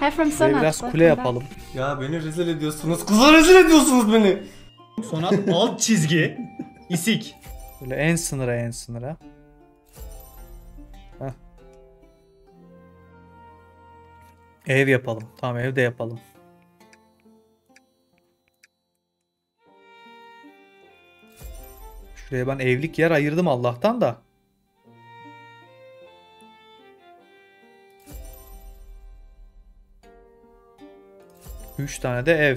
Hi from Buraya Sonat. biraz Welcome kule back. yapalım. Ya beni rezil ediyorsunuz. Kızlar rezil ediyorsunuz beni. Sonra alt çizgi. isik. Böyle en sınıra en sınıra. Heh. Ev yapalım. Tamam evde yapalım. Şuraya ben evlik yer ayırdım Allah'tan da. Üç tane de ev.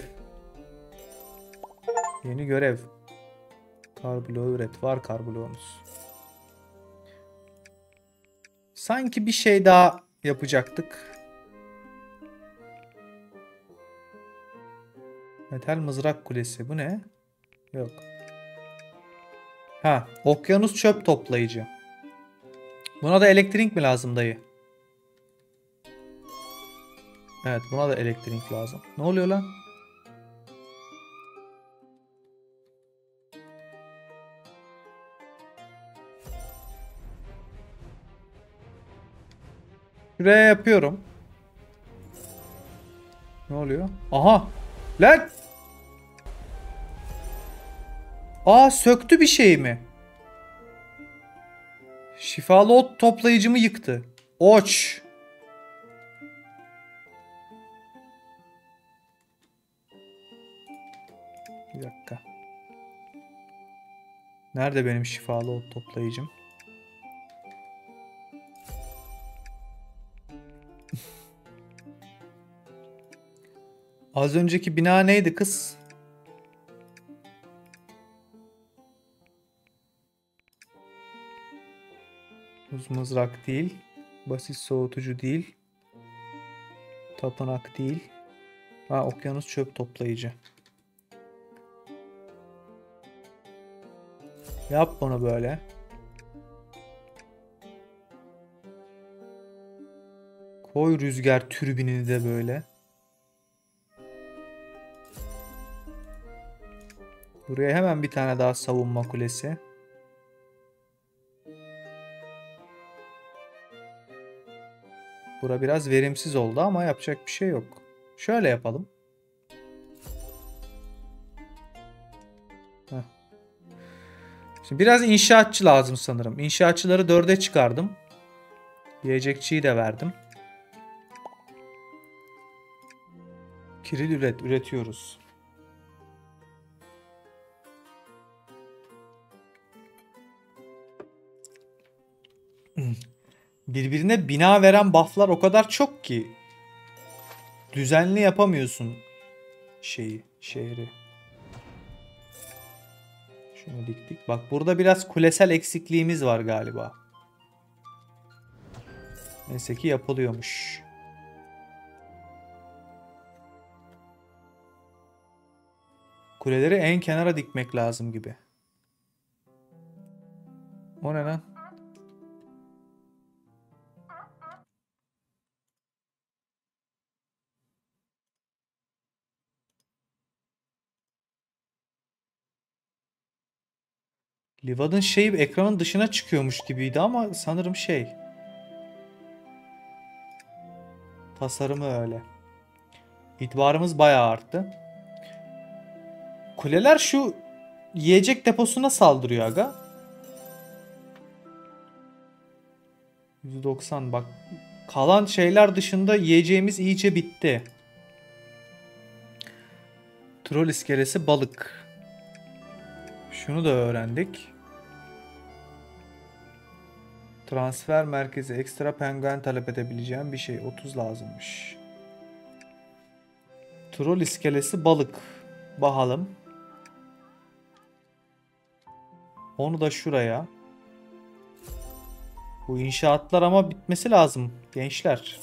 Yeni görev. Karblo üret. Var karbloğumuz. Sanki bir şey daha yapacaktık. Metal mızrak kulesi. Bu ne? Yok. Ha, okyanus çöp toplayıcı. Buna da elektrik mi lazım dayı? Evet, buna da elektrik lazım. Ne oluyor lan? Şuraya yapıyorum. Ne oluyor? Aha! Lan! Aa söktü bir şey mi? Şifalı ot toplayıcımı yıktı. Oç! Bir dakika. Nerede benim şifalı ot toplayıcım? Az önceki bina neydi kız? Uz mızrak değil. Basit soğutucu değil. Tapınak değil. Ha okyanus çöp toplayıcı. Yap bunu böyle. Koy rüzgar türbinini de böyle. Buraya hemen bir tane daha savunma kulesi. Bura biraz verimsiz oldu ama yapacak bir şey yok. Şöyle yapalım. Şimdi biraz inşaatçı lazım sanırım. İnşaatçıları dörde çıkardım. Yiyecekçiyi de verdim. Kiril üret, üretiyoruz. birbirine bina veren bufflar o kadar çok ki düzenli yapamıyorsun şeyi, şehri. Şunu diktik. Bak burada biraz kulesel eksikliğimiz var galiba. Neyse ki yapılıyormuş. Kuleleri en kenara dikmek lazım gibi. O ne lan? Livad'ın şeyi ekranın dışına çıkıyormuş gibiydi ama sanırım şey. Tasarımı öyle. İtibarımız bayağı arttı. Kuleler şu yiyecek deposuna saldırıyor aga. 190 bak. Kalan şeyler dışında yiyeceğimiz iyice bitti. Troll iskelesi balık. Şunu da öğrendik. Transfer merkezi ekstra penguen talep edebileceğim bir şey. 30 lazımmış. Troll iskelesi balık. Bakalım. Onu da şuraya. Bu inşaatlar ama bitmesi lazım gençler.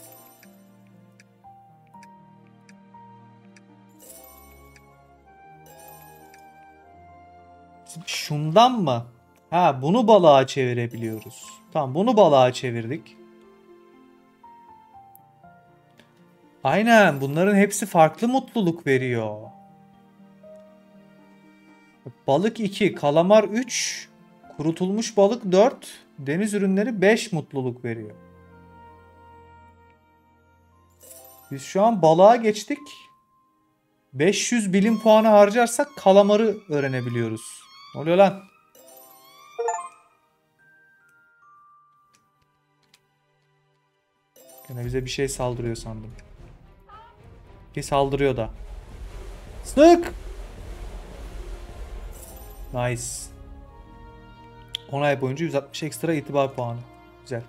Şundan mı? Ha bunu balığa çevirebiliyoruz. Tamam bunu balığa çevirdik. Aynen bunların hepsi farklı mutluluk veriyor. Balık 2, kalamar 3, kurutulmuş balık 4, deniz ürünleri 5 mutluluk veriyor. Biz şu an balığa geçtik. 500 bilim puanı harcarsak kalamarı öğrenebiliyoruz. Ne oluyor lan? Gene bize bir şey saldırıyor sandım. Ki saldırıyor da. Sık! Nice. 10 ay boyunca 160 ekstra itibar puanı. Güzel.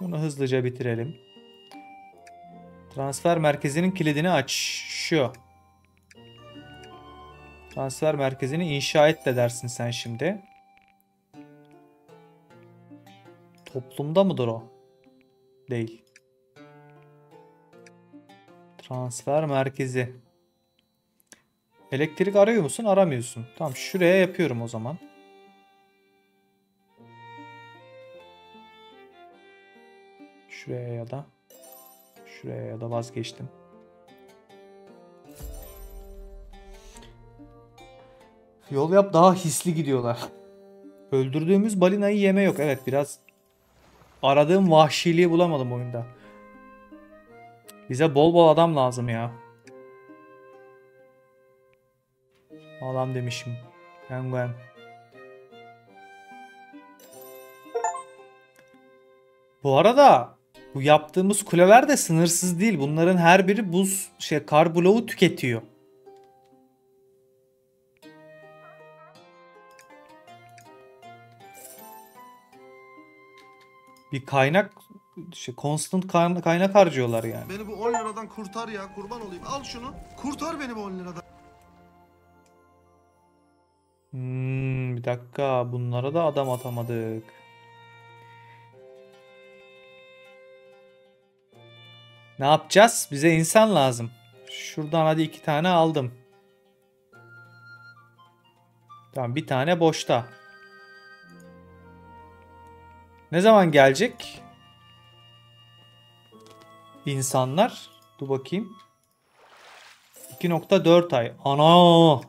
Bunu hızlıca bitirelim. Transfer merkezinin kilidini aç. Şu. Transfer merkezini inşa et de dersin sen şimdi. Toplumda mıdır o? Değil. Transfer merkezi. Elektrik arıyor musun? Aramıyorsun. Tamam şuraya yapıyorum o zaman. Şuraya ya da şuraya ya da vazgeçtim. Yol yap daha hisli gidiyorlar. Öldürdüğümüz balinayı yeme yok. Evet biraz aradığım vahşiliği bulamadım oyunda. Bize bol bol adam lazım ya. Adam demişim. Penguen. Bu arada bu yaptığımız kuleler de sınırsız değil. Bunların her biri buz şey kar bloğu tüketiyor. Bir kaynak şey constant kaynak, harcıyorlar yani. Beni bu 10 liradan kurtar ya kurban olayım. Al şunu. Kurtar beni bu 10 liradan. Hmm, bir dakika bunlara da adam atamadık. Ne yapacağız? Bize insan lazım. Şuradan hadi iki tane aldım. Tamam bir tane boşta. Ne zaman gelecek? İnsanlar. Dur bakayım. 2.4 ay. Ana!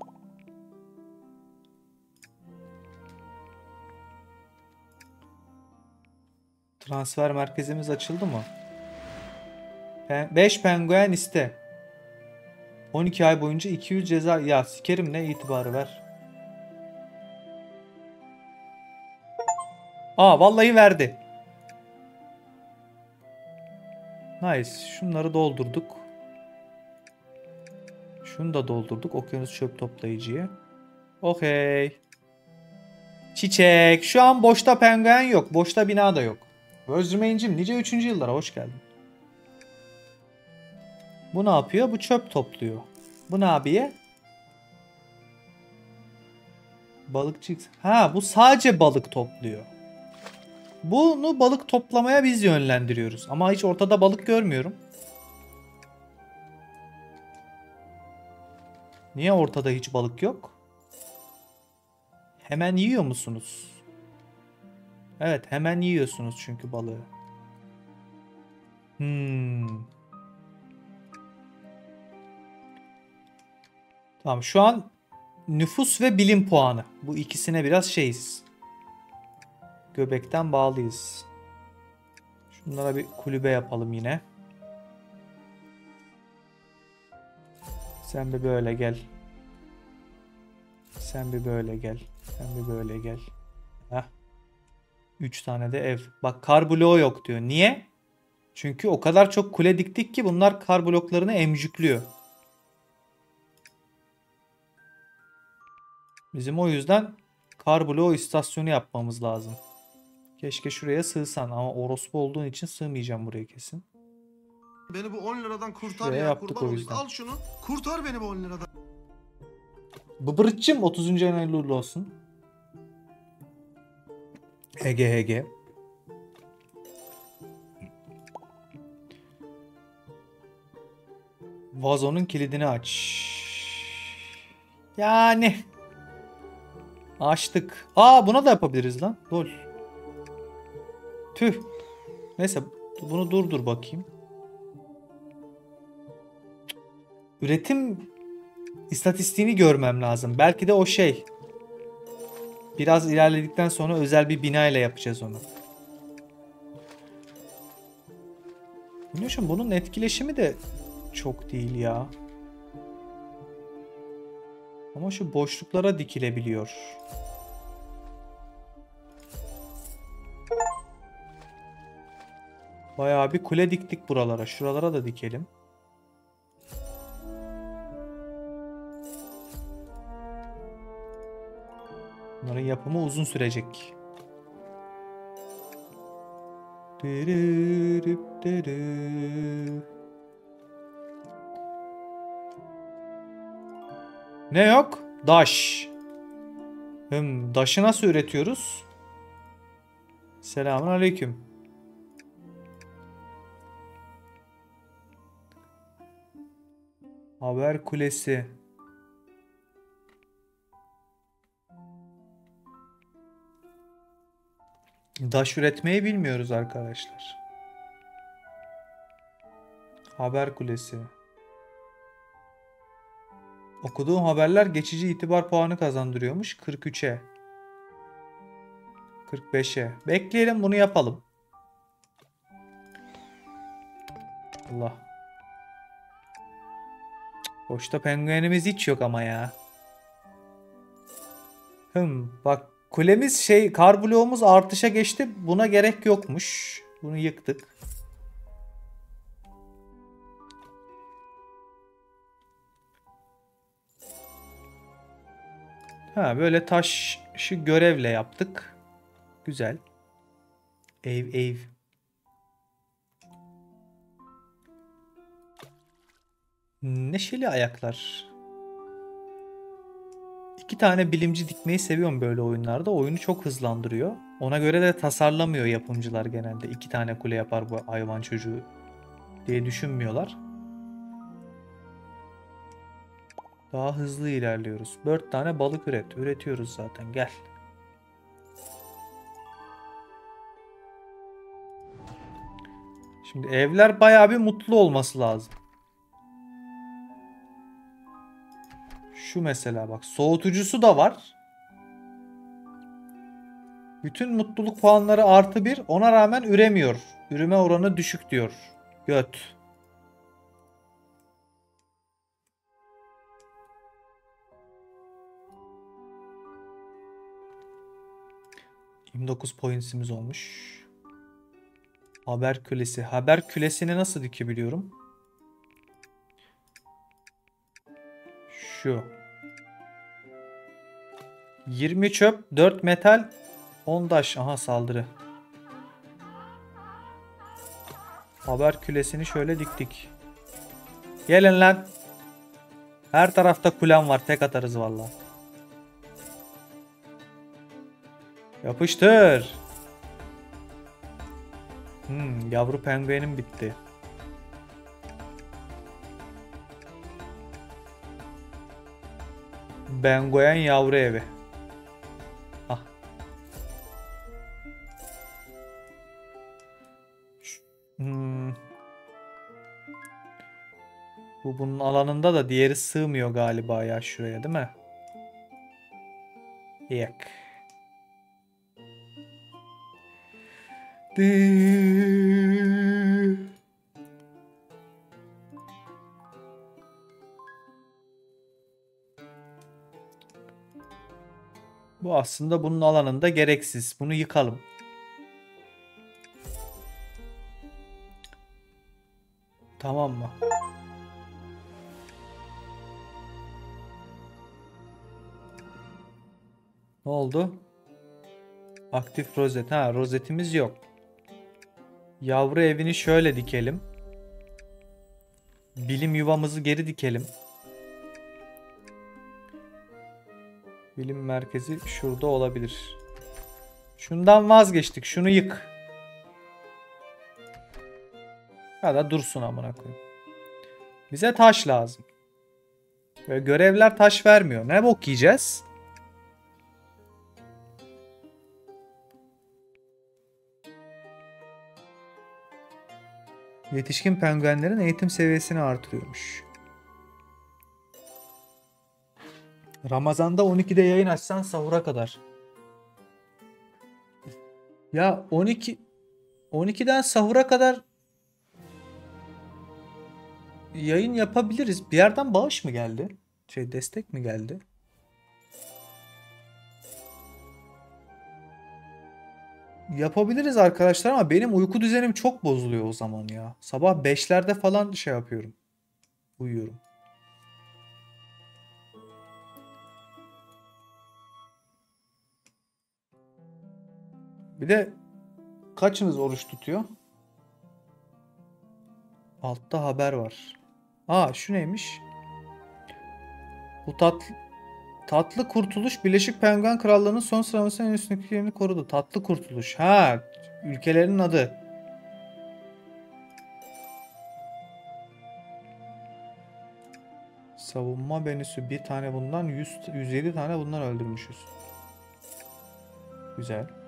Transfer merkezimiz açıldı mı? 5 penguen iste. 12 ay boyunca 200 ceza. Ya sikerim ne itibarı ver. Aa vallahi verdi. Nice. Şunları doldurduk. Şunu da doldurduk. Okyanus çöp toplayıcıya. Okey. Çiçek. Şu an boşta penguen yok. Boşta bina da yok. Özrümeyncim nice 3. yıllara hoş geldin. Bu ne yapıyor? Bu çöp topluyor. Bu ne yapıyor? Balıkçı. Ha bu sadece balık topluyor. Bunu balık toplamaya biz yönlendiriyoruz. Ama hiç ortada balık görmüyorum. Niye ortada hiç balık yok? Hemen yiyor musunuz? Evet hemen yiyorsunuz çünkü balığı. Hmm. Tamam şu an nüfus ve bilim puanı. Bu ikisine biraz şeyiz. Göbekten bağlıyız. Şunlara bir kulübe yapalım yine. Sen bir böyle gel. Sen bir böyle gel. Sen bir böyle gel. Heh. 3 tane de ev. Bak kar bloğu yok diyor. Niye? Çünkü o kadar çok kule diktik ki bunlar kar bloklarını emcüklüyor. Bizim o yüzden kar bloğu istasyonu yapmamız lazım. Keşke şuraya sığsan ama orospu olduğun için sığmayacağım buraya kesin. Beni bu 10 liradan kurtar Şuraya ya kurban olayım. Al şunu. Kurtar beni bu 10 liradan. Bıbırıtçım 30. ayın hayırlı uğurlu olsun. Ege Ege. Vazonun kilidini aç. Yani. Açtık. Aa buna da yapabiliriz lan. Lol. Tüh. Neyse bunu durdur bakayım. Üretim istatistiğini görmem lazım. Belki de o şey. Biraz ilerledikten sonra özel bir bina ile yapacağız onu. Minnoş'um bunun etkileşimi de çok değil ya. Ama şu boşluklara dikilebiliyor. Bayağı bir kule diktik buralara. Şuralara da dikelim. Bunların yapımı uzun sürecek. Ne yok? Daş. Hım, daşı nasıl üretiyoruz? Selamun aleyküm. Haber kulesi. Daş üretmeyi bilmiyoruz arkadaşlar. Haber kulesi. Okuduğum haberler geçici itibar puanı kazandırıyormuş 43'e. 45'e. Bekleyelim bunu yapalım. Allah. Boşta penguenimiz hiç yok ama ya. Hım bak kulemiz şey kar bloğumuz artışa geçti. Buna gerek yokmuş. Bunu yıktık. Ha böyle taşı görevle yaptık. Güzel. Ev ev. Neşeli ayaklar. İki tane bilimci dikmeyi seviyorum böyle oyunlarda. Oyunu çok hızlandırıyor. Ona göre de tasarlamıyor yapımcılar genelde. İki tane kule yapar bu hayvan çocuğu diye düşünmüyorlar. Daha hızlı ilerliyoruz. 4 tane balık üret. Üretiyoruz zaten. Gel. Şimdi evler bayağı bir mutlu olması lazım. Şu mesela bak soğutucusu da var. Bütün mutluluk puanları artı bir ona rağmen üremiyor. Üreme oranı düşük diyor. Göt. ...29 pointsimiz olmuş. Haber külesi. Haber külesini nasıl dikebiliyorum? Şu. 20 çöp, 4 metal, 10 taş. Aha saldırı. Haber külesini şöyle diktik. Gelin lan. Her tarafta kulem var. Tek atarız valla. Yapıştır. Hmm, yavru penguenim bitti. Bengoyan yavru evi. Bu bunun alanında da diğeri sığmıyor galiba ya şuraya değil mi? Dı- Bu aslında bunun alanında gereksiz. Bunu yıkalım. Tamam mı? Ne oldu? Aktif rozet. Ha rozetimiz yok. Yavru evini şöyle dikelim. Bilim yuvamızı geri dikelim. Bilim merkezi şurada olabilir. Şundan vazgeçtik. Şunu yık. Ya da dursun amına koyayım. Bize taş lazım. Ve görevler taş vermiyor. Ne bok yiyeceğiz? Yetişkin penguenlerin eğitim seviyesini artırıyormuş. Ramazan'da 12'de yayın açsan sahura kadar. Ya 12 12'den sahura kadar yayın yapabiliriz. Bir yerden bağış mı geldi? Şey destek mi geldi? Yapabiliriz arkadaşlar ama benim uyku düzenim çok bozuluyor o zaman ya. Sabah 5'lerde falan şey yapıyorum. Uyuyorum. Bir de kaçınız oruç tutuyor? Altta haber var. Aa şu neymiş? Bu tatlı Tatlı Kurtuluş Birleşik Penguen Krallığı'nın son sıralamasının en üstündeki korudu. Tatlı Kurtuluş. Ha, ülkelerin adı. Savunma menüsü bir tane bundan 100, 107 tane bundan öldürmüşüz. Güzel.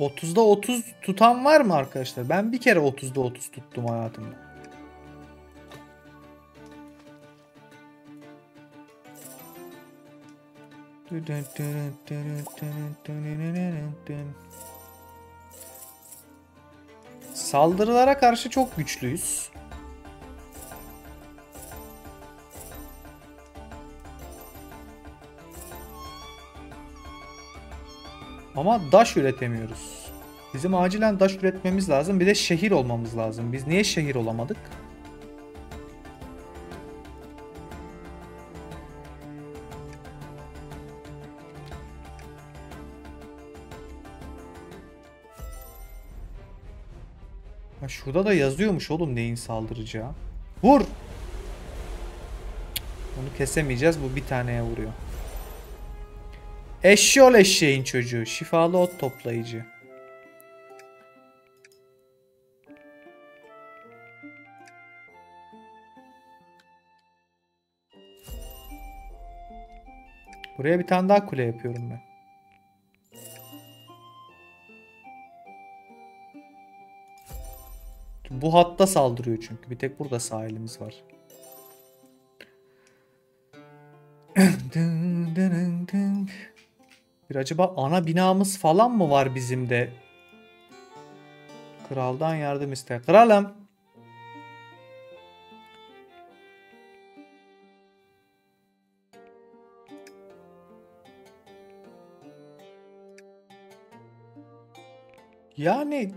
...30'da 30 tutan var mı arkadaşlar? Ben bir kere 30'da 30 tuttum hayatımda. Saldırılara karşı çok güçlüyüz. Ama daş üretemiyoruz. Bizim acilen daş üretmemiz lazım. Bir de şehir olmamız lazım. Biz niye şehir olamadık? Ha şurada da yazıyormuş oğlum neyin saldıracağı. Vur! Onu kesemeyeceğiz. Bu bir taneye vuruyor. Eşyol eşeğin çocuğu. Şifalı ot toplayıcı. Buraya bir tane daha kule yapıyorum ben. Bu hatta saldırıyor çünkü. Bir tek burada sahilimiz var. Bir acaba ana binamız falan mı var bizim de? Kraldan yardım iste. Kralım. Yani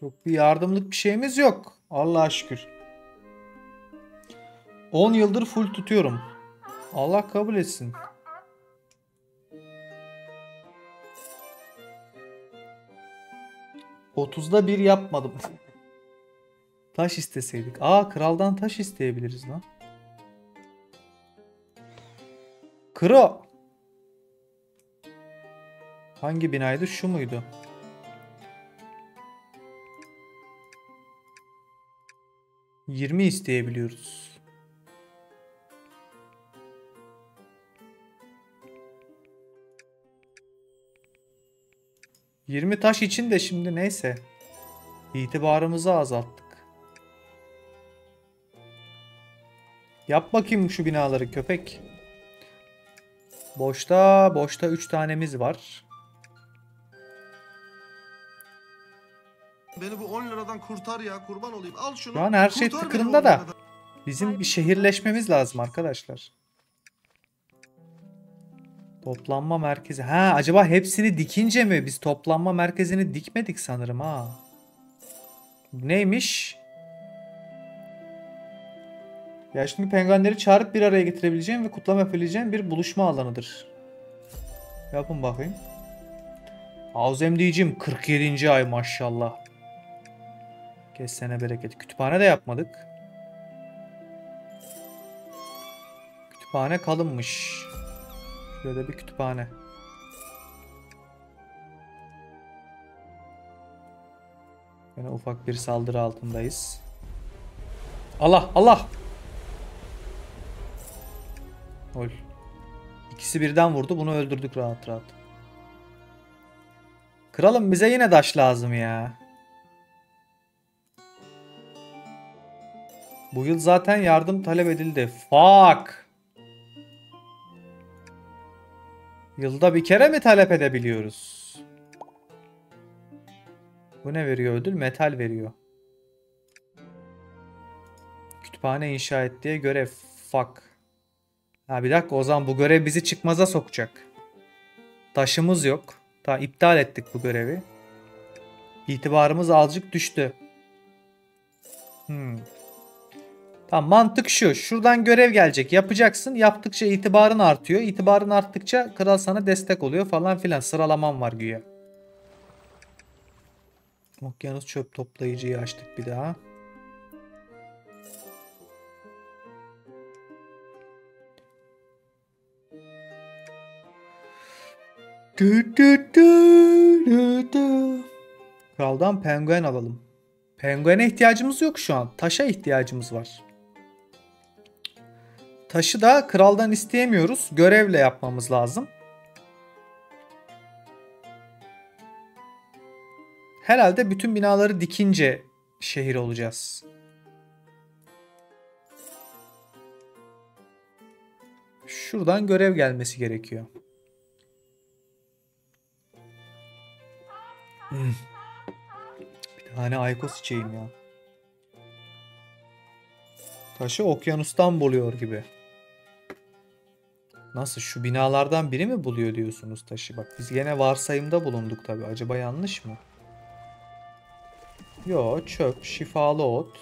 çok bir yardımlık bir şeyimiz yok. Allah'a şükür. 10 yıldır full tutuyorum. Allah kabul etsin. Otuzda bir yapmadım. taş isteseydik. Aa kraldan taş isteyebiliriz lan. Kro. Hangi binaydı? Şu muydu? Yirmi isteyebiliyoruz. Yirmi taş için de şimdi neyse. İtibarımızı azalttık. Yap bakayım şu binaları köpek. Boşta, boşta 3 tanemiz var. Beni bu 10 liradan kurtar ya kurban olayım. Al şunu. Şu an her şey kurtar tıkırında da. 10 liradan. Bizim bir şehirleşmemiz lazım arkadaşlar. Toplanma merkezi. Ha acaba hepsini dikince mi? Biz toplanma merkezini dikmedik sanırım ha. Neymiş? Yaşlı penguenleri çağırıp bir araya getirebileceğim ve kutlama yapabileceğim bir buluşma alanıdır. Yapın bakayım. Azemdiyicim 47. ay maşallah. Kesene bereket. Kütüphane de yapmadık. Kütüphane kalınmış. Şurada bir kütüphane. Yine ufak bir saldırı altındayız. Allah Allah. Ol. İkisi birden vurdu. Bunu öldürdük rahat rahat. Kralım bize yine daş lazım ya. Bu yıl zaten yardım talep edildi. Fuck. Yılda bir kere mi talep edebiliyoruz? Bu ne veriyor ödül? Metal veriyor. Kütüphane inşa et diye görev. Fuck. Ha bir dakika o zaman bu görev bizi çıkmaza sokacak. Taşımız yok. Tamam iptal ettik bu görevi. İtibarımız azıcık düştü. Hmm. Tamam mantık şu. Şuradan görev gelecek. Yapacaksın. Yaptıkça itibarın artıyor. İtibarın arttıkça kral sana destek oluyor falan filan. Sıralaman var güya. Okyanus çöp toplayıcıyı açtık bir daha. Dü dü dü dü dü. Kraldan penguen alalım. Penguene ihtiyacımız yok şu an. Taşa ihtiyacımız var. Taşı da kraldan isteyemiyoruz. Görevle yapmamız lazım. Herhalde bütün binaları dikince şehir olacağız. Şuradan görev gelmesi gerekiyor. Hmm. Bir tane Aykos içeyim ya. Taşı okyanustan buluyor gibi. Nasıl şu binalardan biri mi buluyor diyorsunuz taşı? Bak biz gene varsayımda bulunduk tabi. Acaba yanlış mı? Yo çöp, şifalı ot.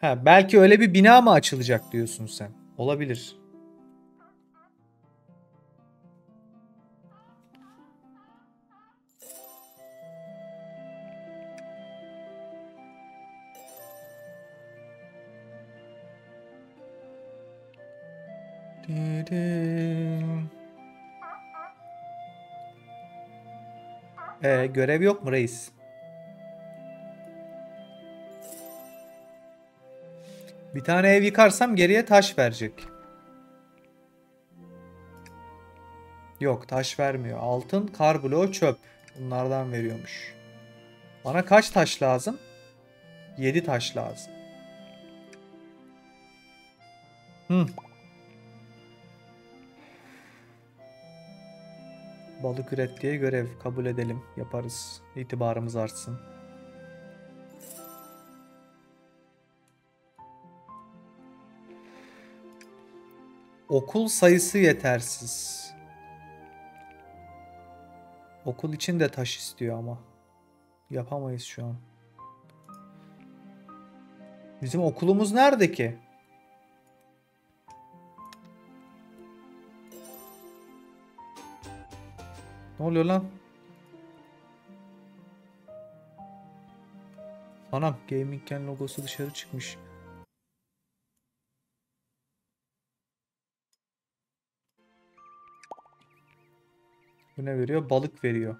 Ha, belki öyle bir bina mı açılacak diyorsun sen? Olabilir. Ee, görev yok mu reis? Bir tane ev yıkarsam geriye taş verecek. Yok taş vermiyor. Altın, kar bloğu, çöp. Bunlardan veriyormuş. Bana kaç taş lazım? 7 taş lazım. Hı. Balık üret diye görev kabul edelim. Yaparız. İtibarımız artsın. Okul sayısı yetersiz. Okul için de taş istiyor ama. Yapamayız şu an. Bizim okulumuz nerede ki? Ne oluyor lan? Anam Gaming Ken logosu dışarı çıkmış. Bu ne veriyor? Balık veriyor.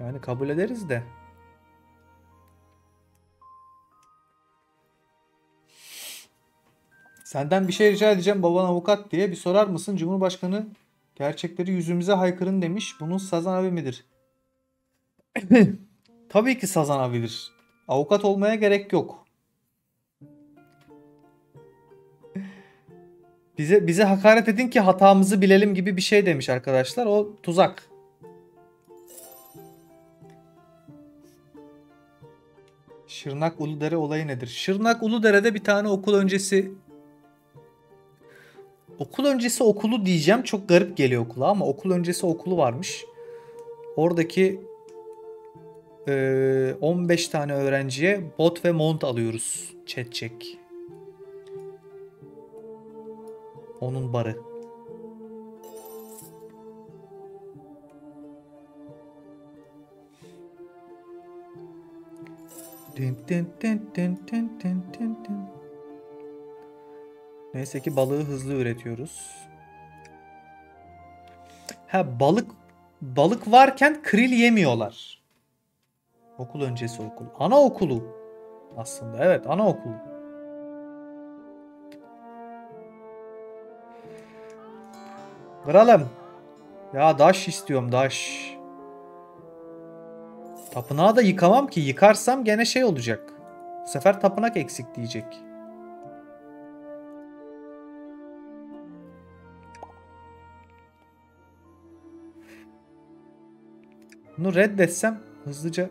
Yani kabul ederiz de. Senden bir şey rica edeceğim baban avukat diye bir sorar mısın? Cumhurbaşkanı gerçekleri yüzümüze haykırın demiş. Bunun Sazan abi midir? Tabii ki Sazan abidir. Avukat olmaya gerek yok. Bize bize hakaret edin ki hatamızı bilelim gibi bir şey demiş arkadaşlar. O tuzak. Şırnak Uludere olayı nedir? Şırnak Uludere'de bir tane okul öncesi okul öncesi okulu diyeceğim. Çok garip geliyor okula ama okul öncesi okulu varmış. Oradaki eee, 15 tane öğrenciye bot ve mont alıyoruz. Chat check. Onun barı. Dın dın dın dın dın dın dın dın. Neyse ki balığı hızlı üretiyoruz. Ha balık balık varken kril yemiyorlar. Okul öncesi okul. Anaokulu. Aslında evet anaokulu. Kralım. Ya daş istiyorum daş. Tapınağı da yıkamam ki. Yıkarsam gene şey olacak. Bu sefer tapınak eksik diyecek. Bunu reddetsem hızlıca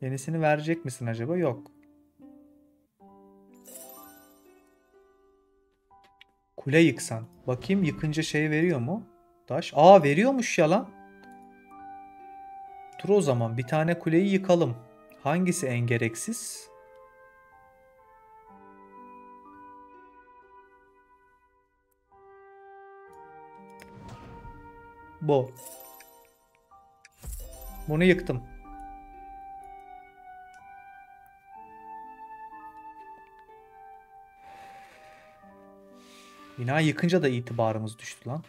yenisini verecek misin acaba? Yok. Kule yıksan. Bakayım yıkınca şey veriyor mu? Taş. Aa veriyormuş ya lan. Dur o zaman bir tane kuleyi yıkalım. Hangisi en gereksiz? Bu. Bunu yıktım. Bina yıkınca da itibarımız düştü lan.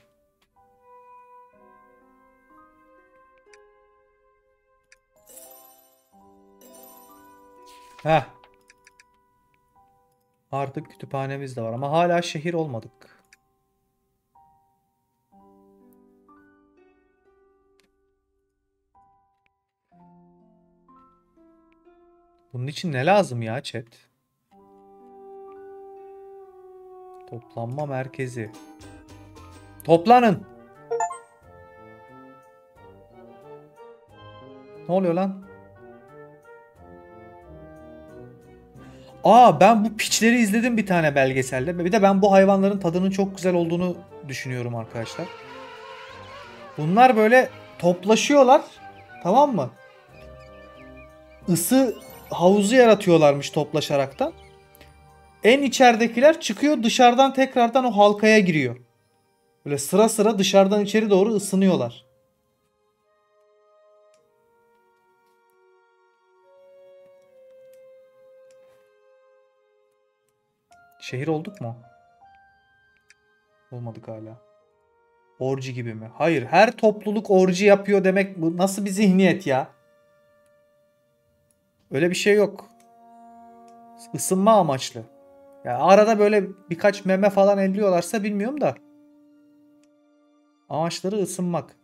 Heh. Artık kütüphanemiz de var ama hala şehir olmadık. Bunun için ne lazım ya chat? Toplanma merkezi. Toplanın. Ne oluyor lan? Aa ben bu piçleri izledim bir tane belgeselde. Bir de ben bu hayvanların tadının çok güzel olduğunu düşünüyorum arkadaşlar. Bunlar böyle toplaşıyorlar. Tamam mı? Isı havuzu yaratıyorlarmış toplaşaraktan. En içeridekiler çıkıyor dışarıdan tekrardan o halkaya giriyor. Böyle sıra sıra dışarıdan içeri doğru ısınıyorlar. Şehir olduk mu? Olmadık hala. Orji gibi mi? Hayır. Her topluluk orji yapıyor demek bu nasıl bir zihniyet ya? Öyle bir şey yok. Isınma amaçlı. Ya arada böyle birkaç meme falan elliyorlarsa bilmiyorum da. Amaçları ısınmak.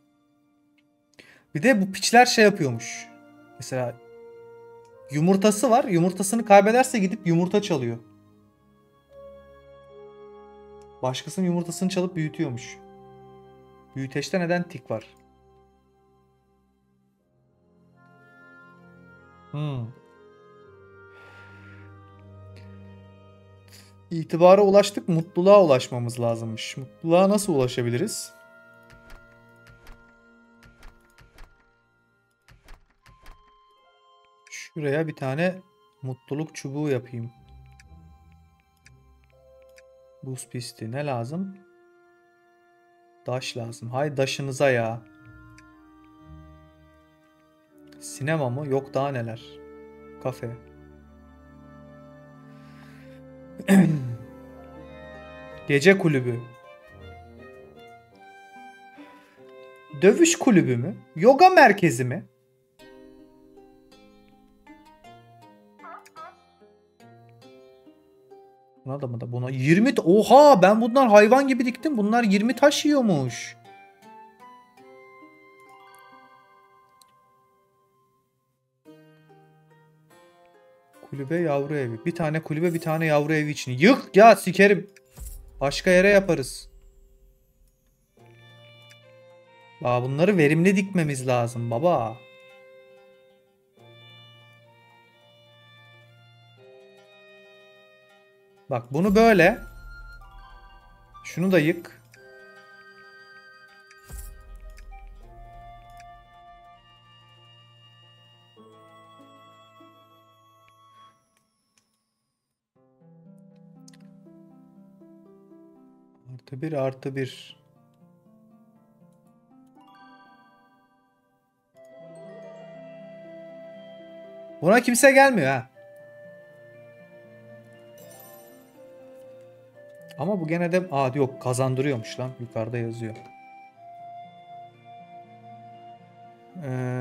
Bir de bu piçler şey yapıyormuş. Mesela yumurtası var. Yumurtasını kaybederse gidip yumurta çalıyor. Başkasının yumurtasını çalıp büyütüyormuş. Büyüteçte neden tik var? Hmm. İtibara ulaştık, mutluluğa ulaşmamız lazımmış. Mutluluğa nasıl ulaşabiliriz? Şuraya bir tane mutluluk çubuğu yapayım. Buz pisti ne lazım? Daş lazım. Hay daşınıza ya. Sinema mı? Yok daha neler. Kafe. Gece kulübü. Dövüş kulübü mü? Yoga merkezi mi? Buna da mı da buna 20 ta- Oha ben bunlar hayvan gibi diktim. Bunlar 20 taş yiyormuş. Kulübe yavru evi. Bir tane kulübe bir tane yavru evi için. Yık ya sikerim. Başka yere yaparız. Aa, bunları verimli dikmemiz lazım baba. Bak bunu böyle. Şunu da yık. Artı bir artı bir. Buna kimse gelmiyor ha. Ama bu gene de aa yok kazandırıyormuş lan yukarıda yazıyor. Ee...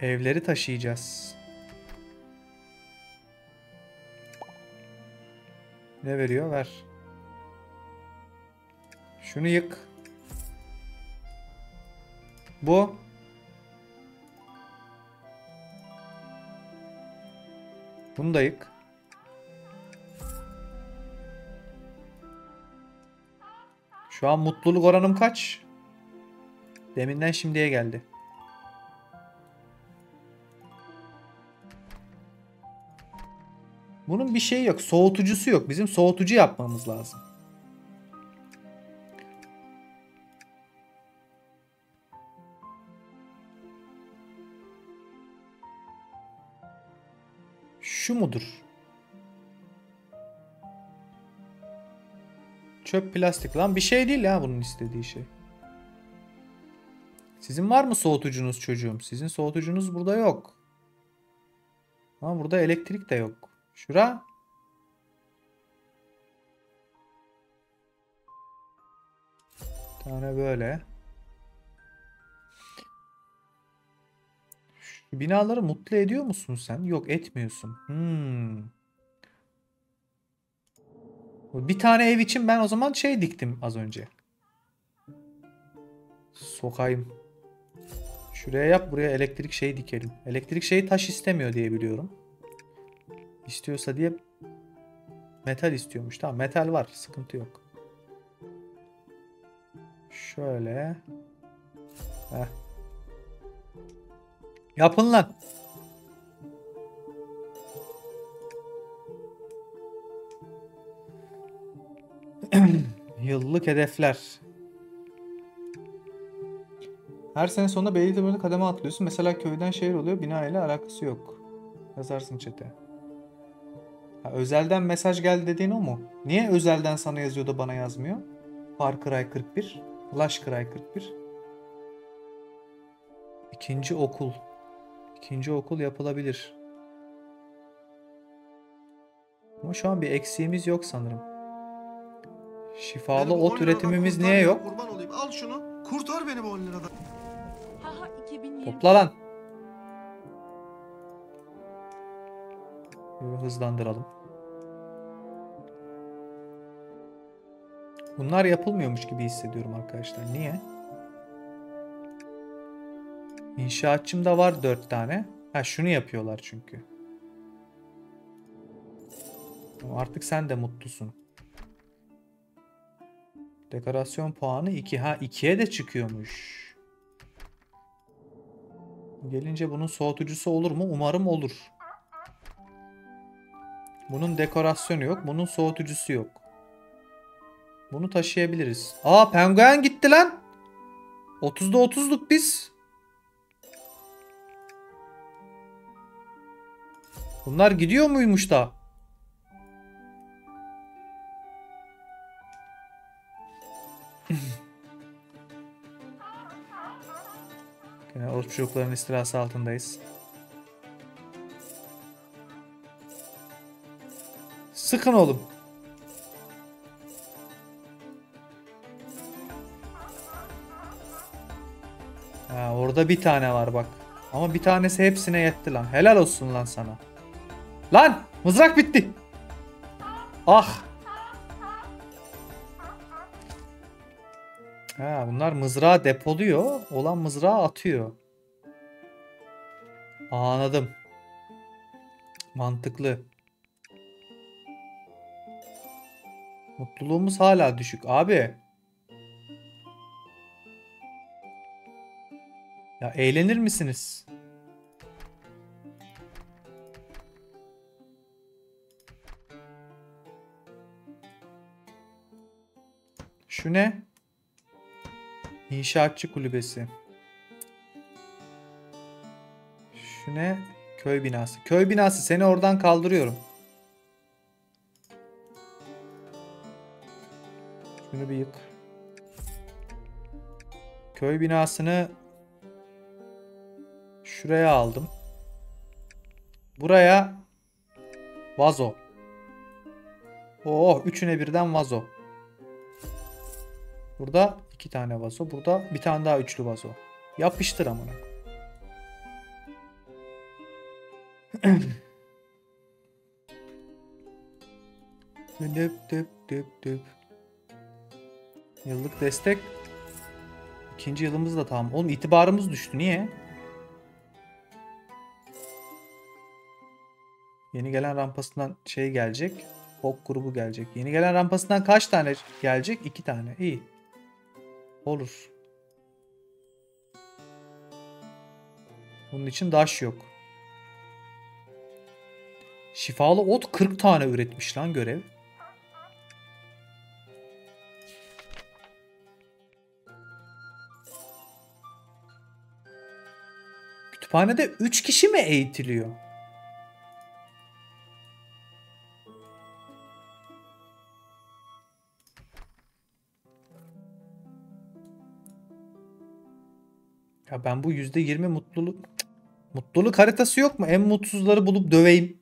Evleri taşıyacağız. Ne veriyor? Ver. Şunu yık. Bu. Bunu da yık. Şu an mutluluk oranım kaç? Deminden şimdiye geldi. Bunun bir şeyi yok. Soğutucusu yok. Bizim soğutucu yapmamız lazım. Şu mudur? Çöp plastik lan bir şey değil ya bunun istediği şey. Sizin var mı soğutucunuz çocuğum? Sizin soğutucunuz burada yok. Ama burada elektrik de yok. Şura. Tane böyle. Şu binaları mutlu ediyor musun sen? Yok etmiyorsun. Hmm. Bir tane ev için ben o zaman şey diktim az önce. Sokayım. Şuraya yap buraya elektrik şeyi dikelim. Elektrik şeyi taş istemiyor diye biliyorum. İstiyorsa diye metal istiyormuş. Tamam metal var. Sıkıntı yok. Şöyle. Heh. Yapın lan. Yıllık hedefler. Her sene sonunda belli bir kademe atlıyorsun. Mesela köyden şehir oluyor. Bina ile alakası yok. Yazarsın çete. Ha, özelden mesaj geldi dediğin o mu? Niye özelden sana yazıyor da bana yazmıyor? Far Cry 41. Flash Cry 41. İkinci okul. İkinci okul yapılabilir. Ama şu an bir eksiğimiz yok sanırım. Şifalı Beni bu ot 10 liradan üretimimiz niye yok? Kurban olayım. Al şunu. Kurtar beni bu 10 liradan. Haha 2020. Topla lan. Hızlandıralım. Bunlar yapılmıyormuş gibi hissediyorum arkadaşlar. Niye? İnşaatçımda var 4 tane. Ha şunu yapıyorlar çünkü. Artık sen de mutlusun. Dekorasyon puanı 2. Ha 2'ye de çıkıyormuş. Gelince bunun soğutucusu olur mu? Umarım olur. Bunun dekorasyonu yok. Bunun soğutucusu yok. Bunu taşıyabiliriz. Aa penguen gitti lan. 30'da 30'luk biz. Bunlar gidiyor muymuş da? Yine oruç çocukların istilası altındayız. Sıkın oğlum. Ha, orada bir tane var bak. Ama bir tanesi hepsine yetti lan. Helal olsun lan sana. Lan! Mızrak bitti. Ah! Ha, bunlar mızrağı depoluyor. Olan mızrağı atıyor. Anladım. Mantıklı. Mutluluğumuz hala düşük. Abi. Ya eğlenir misiniz? Şu ne? İnşaatçı kulübesi. Şu ne? Köy binası. Köy binası seni oradan kaldırıyorum. Şunu bir yık. Köy binasını şuraya aldım. Buraya vazo. Oo, üçüne birden vazo. Burada iki tane vazo. Burada bir tane daha üçlü vazo. Yapıştır amına. Düp düp düp düp. Yıllık destek. İkinci yılımız da tamam. Oğlum itibarımız düştü. Niye? Yeni gelen rampasından şey gelecek. Fok grubu gelecek. Yeni gelen rampasından kaç tane gelecek? İki tane. İyi. Olur. Bunun için daş yok. Şifalı ot 40 tane üretmiş lan görev. Kütüphanede 3 kişi mi eğitiliyor? Ya ben bu %20 mutluluk Cık. mutluluk haritası yok mu? En mutsuzları bulup döveyim.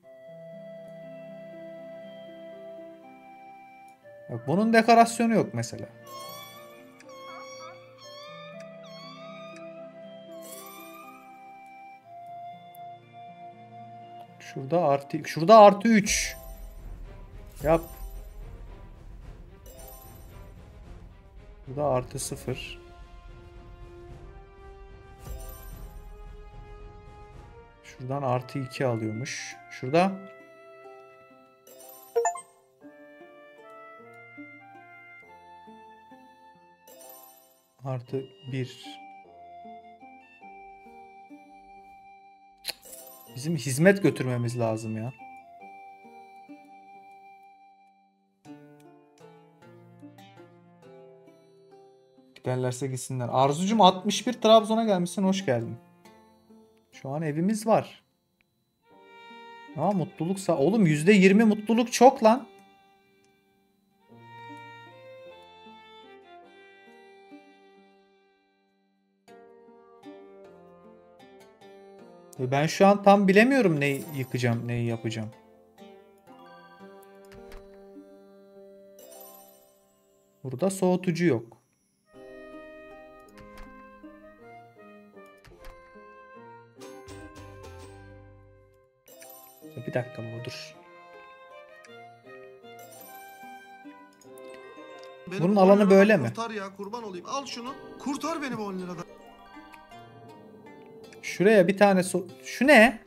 Bak bunun dekorasyonu yok mesela. Şurada artı şurada artı 3. Yap. Burada artı 0. Şuradan artı 2 alıyormuş. Şurada artı 1. Bizim hizmet götürmemiz lazım ya. Giderlerse gitsinler. Arzucum 61 Trabzon'a gelmişsin. Hoş geldin. Şu an evimiz var. Aa mutluluksa. Oğlum %20 mutluluk çok lan. Ve Ben şu an tam bilemiyorum neyi yıkacağım, neyi yapacağım. Burada soğutucu yok. Bir dakika baba dur. Beni Bunun bu alanı 10 liradan böyle mi? Kurtar ya kurban olayım. Al şunu. Kurtar beni bu 10 liradan. Şuraya bir tane so Şu ne?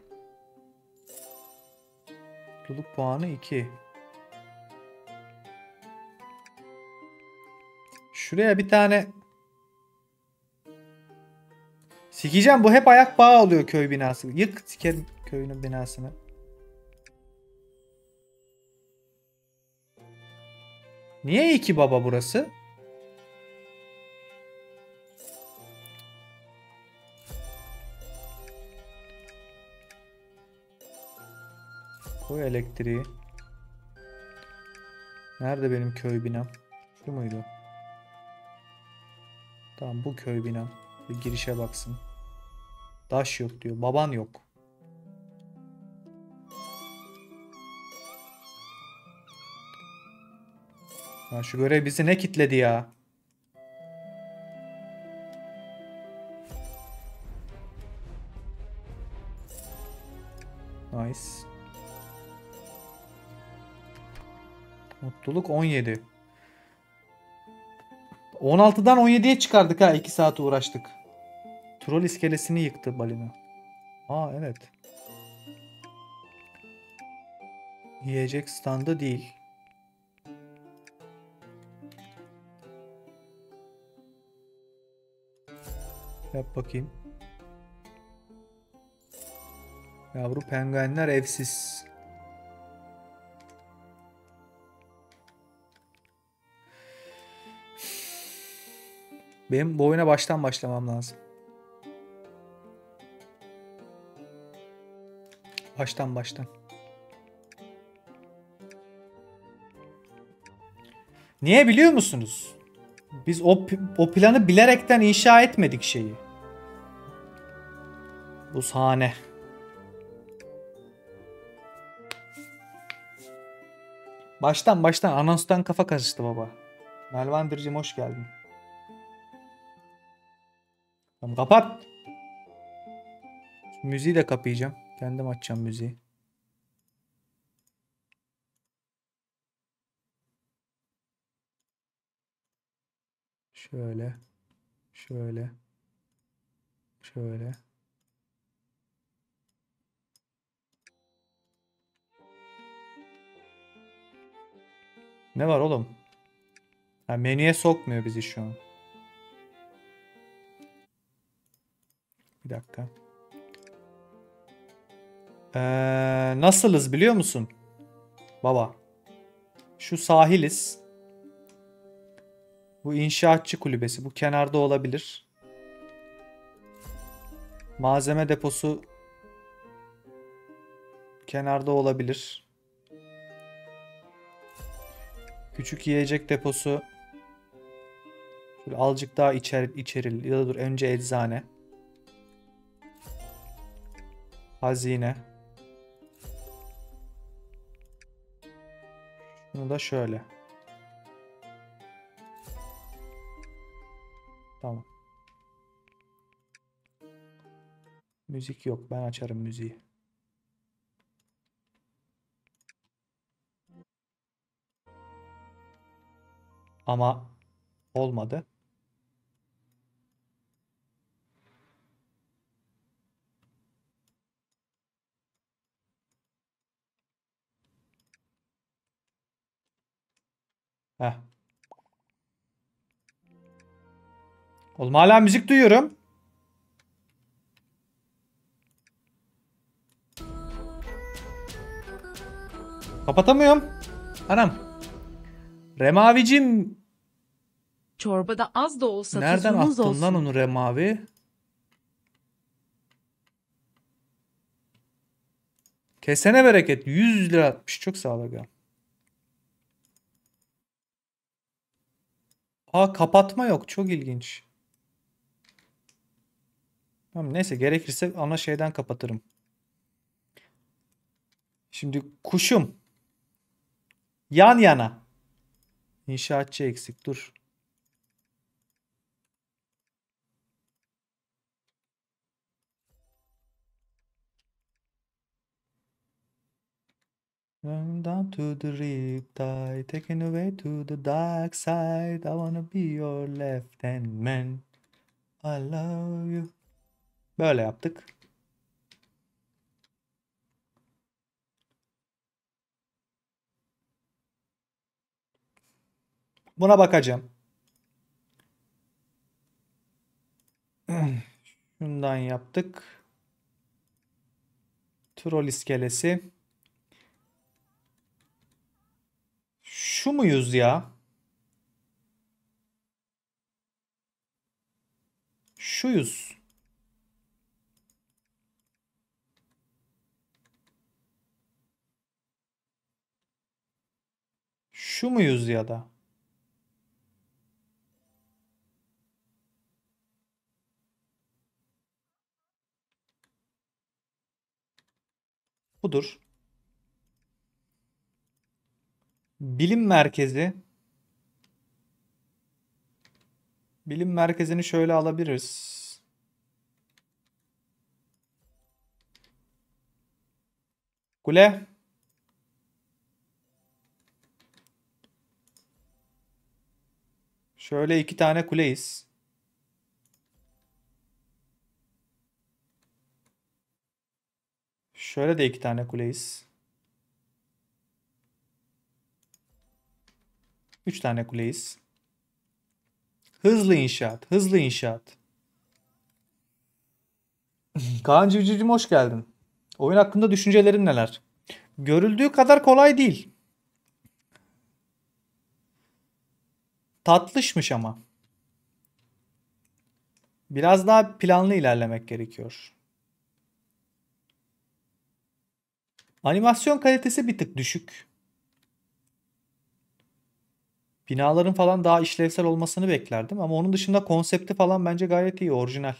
Mutluluk puanı 2. Şuraya bir tane Sikeceğim bu hep ayak bağı oluyor köy binası. Yık sikerim köyünün binasını. Niye iki baba burası? Koy elektriği. Nerede benim köy binam? Şu muydu? Tamam bu köy binam. Bir girişe baksın. Daş yok diyor. Baban yok. Ya şu görev bizi ne kitledi ya? Nice. Mutluluk 17. 16'dan 17'ye çıkardık ha 2 saat uğraştık. Troll iskelesini yıktı balina. Aa evet. Yiyecek standı değil. Yap bakayım. Yavru penguenler evsiz. Benim bu oyuna baştan başlamam lazım. Baştan baştan. Niye biliyor musunuz? Biz o, o planı bilerekten inşa etmedik şeyi. Bu sahne. Baştan baştan anonstan kafa karıştı baba. Melvandir'cim hoş geldin. Tamam kapat. Müziği de kapayacağım. Kendim açacağım müziği. Şöyle. Şöyle. Şöyle. Ne var oğlum? Ha, menüye sokmuyor bizi şu an. Bir dakika. Ee, nasılız biliyor musun? Baba. Şu sahiliz. Bu inşaatçı kulübesi. Bu kenarda olabilir. Malzeme deposu kenarda olabilir. Küçük yiyecek deposu şöyle azıcık daha içer, içeril ya da dur önce eczane. Hazine. Bunu da şöyle. Tamam. Müzik yok. Ben açarım müziği. Ama olmadı. Heh. Oğlum hala müzik duyuyorum. Kapatamıyorum. Anam. Remavicim Çorbada az da olsa nereden attın olsun. lan onu Remavi? Kesene bereket. 100 lira atmış. Çok sağ ol. Aa kapatma yok. Çok ilginç. Tamam, neyse gerekirse ana şeyden kapatırım. Şimdi kuşum. Yan yana. İnşaatçı eksik. Dur. I'm down to the riptide, taken away to the dark side. I wanna be your left hand man. I love you. Böyle yaptık. Buna bakacağım. Şundan yaptık. Troll iskelesi. Şu muyuz ya? Şuyuz. Şu muyuz ya da? Budur. Bilim merkezi. Bilim merkezini şöyle alabiliriz. Kule. Şöyle iki tane kuleyiz. Şöyle de iki tane kuleyiz. Üç tane kuleyiz. Hızlı inşaat. Hızlı inşaat. Kaan Civcivcim hoş geldin. Oyun hakkında düşüncelerin neler? Görüldüğü kadar kolay değil. Tatlışmış ama. Biraz daha planlı ilerlemek gerekiyor. Animasyon kalitesi bir tık düşük. Binaların falan daha işlevsel olmasını beklerdim ama onun dışında konsepti falan bence gayet iyi, orijinal.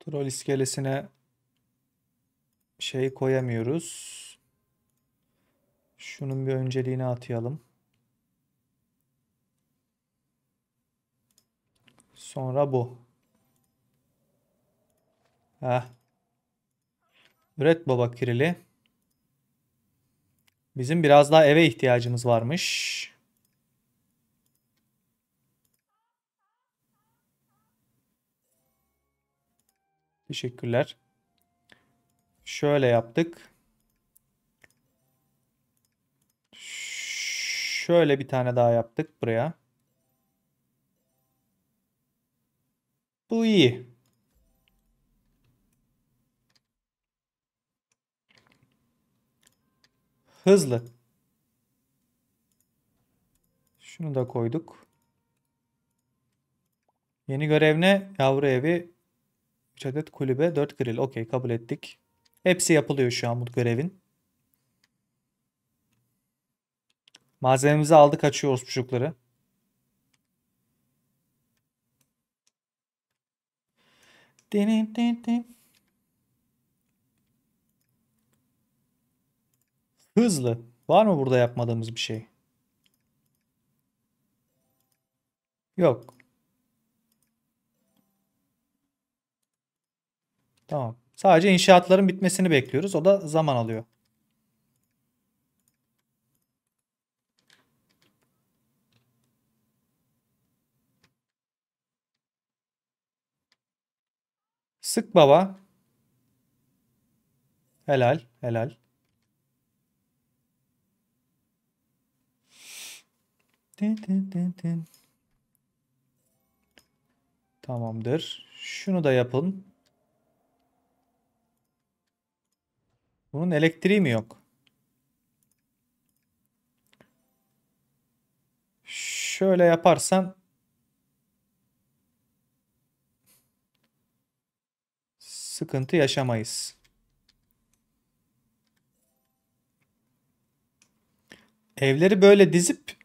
Troll iskelesine şey koyamıyoruz. Şunun bir önceliğini atayalım. Sonra bu. Heh. Üret baba kirili. Bizim biraz daha eve ihtiyacımız varmış. Teşekkürler. Şöyle yaptık. Şöyle bir tane daha yaptık buraya. Bu iyi. Hızlı. Şunu da koyduk. Yeni görev ne? Yavru evi 3 adet kulübe 4 grill. Okey kabul ettik. Hepsi yapılıyor şu an bu görevin. Malzememizi aldık açıyoruz çocukları. Din din din. Hızlı. Var mı burada yapmadığımız bir şey? Yok. Tamam. Sadece inşaatların bitmesini bekliyoruz. O da zaman alıyor. Sık baba. Helal, helal. Din din din din. Tamamdır. Şunu da yapın. Bunun elektriği mi yok? Şöyle yaparsan sıkıntı yaşamayız. Evleri böyle dizip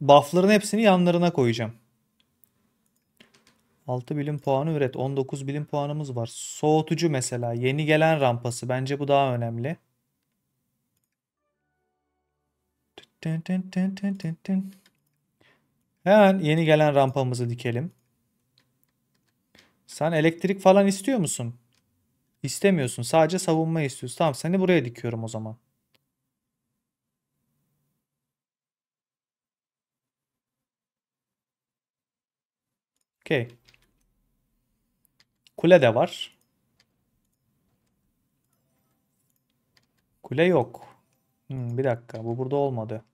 buff'ların hepsini yanlarına koyacağım. 6 bilim puanı üret. 19 bilim puanımız var. Soğutucu mesela. Yeni gelen rampası. Bence bu daha önemli. Hemen yeni gelen rampamızı dikelim. Sen elektrik falan istiyor musun? İstemiyorsun. Sadece savunma istiyorsun. Tamam seni buraya dikiyorum o zaman. Okey. Kule de var. Kule yok. Hmm, bir dakika. Bu burada olmadı.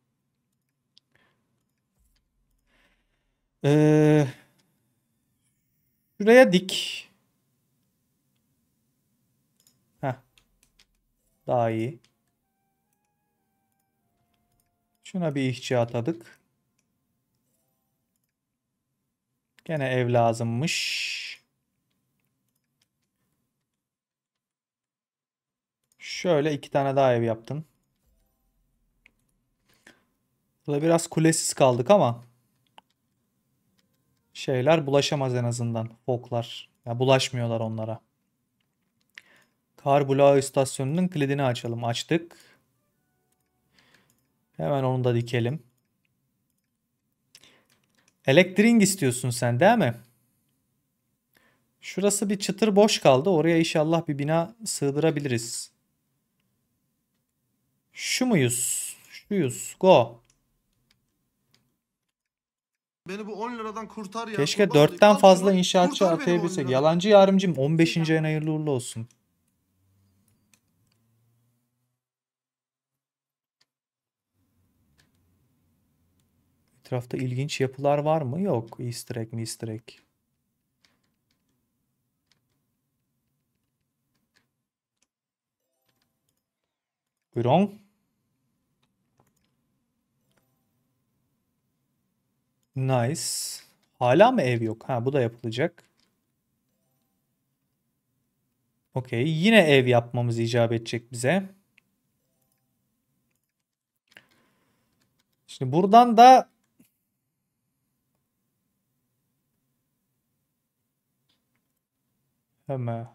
Ee, şuraya dik. Heh. Daha iyi. Şuna bir ihçe atadık. Gene ev lazımmış. Şöyle iki tane daha ev yaptın. Burada biraz kulesiz kaldık ama şeyler bulaşamaz en azından. Foklar. Ya bulaşmıyorlar onlara. Kar Bulağı istasyonunun kilidini açalım. Açtık. Hemen onu da dikelim. Elektrik istiyorsun sen değil mi? Şurası bir çıtır boş kaldı. Oraya inşallah bir bina sığdırabiliriz. Şu muyuz? Şuyuz. Go. Beni bu 10 liradan kurtar ya. Keşke kurban olayım. 4'ten Al fazla inşaatçı kurtar beni bu 10 atayabilsek. liradan. Yalancı yarimcim 15. ayın hayırlı uğurlu olsun. Etrafta ilginç yapılar var mı? Yok. Easter egg mi Easter egg. Buyurun. Nice. Hala mı ev yok? Ha bu da yapılacak. Okey. Yine ev yapmamız icap edecek bize. Şimdi buradan da hemen